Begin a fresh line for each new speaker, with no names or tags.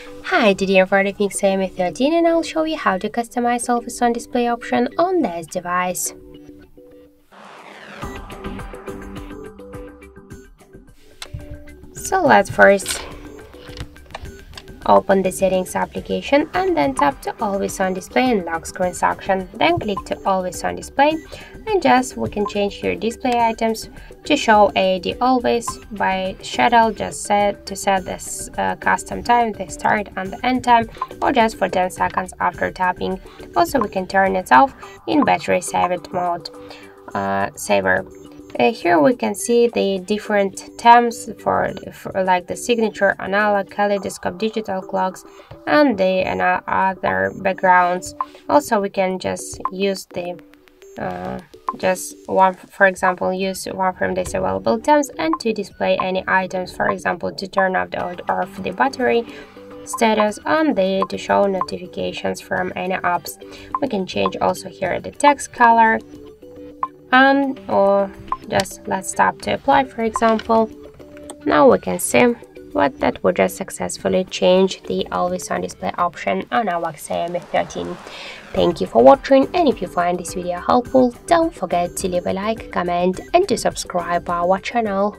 Hi, today I'm for the Xiaomi 13 and I'll show you how to customize Always On Display option on this device. So let's first Open the settings application and then tap to always on display and lock screen section. Then click to always on display and just we can change your display items to show AID always by schedule just set to set this uh, custom time, the start and the end time or just for 10 seconds after tapping. Also we can turn it off in battery saved mode. Uh, saver uh, here we can see the different tabs for, for, like the signature, analog, kaleidoscope, digital clocks, and the and other backgrounds. Also, we can just use the uh, just one, for example, use one from these available tabs and to display any items. For example, to turn off the or off the battery status and the to show notifications from any apps. We can change also here the text color and or just let's tap to apply for example. Now we can see what that would just successfully change the always on display option on our Xiaomi 13 thank you for watching and if you find this video helpful don't forget to leave a like comment and to subscribe our channel